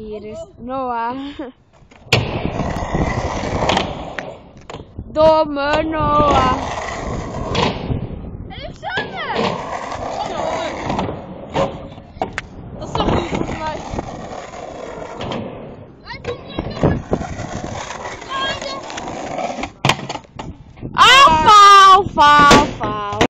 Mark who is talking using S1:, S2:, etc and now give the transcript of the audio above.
S1: Hier is Noah. Domme Noah.
S2: Alexander! Dat is toch niet volgens mij.
S1: Alfa, alfa.